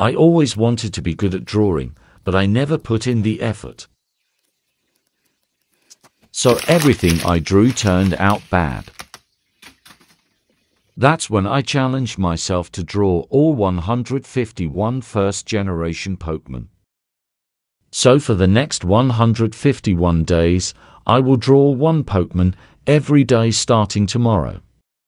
I always wanted to be good at drawing, but I never put in the effort. So everything I drew turned out bad. That's when I challenged myself to draw all 151 first generation Pokemon. So for the next 151 days, I will draw one Pokemon every day starting tomorrow.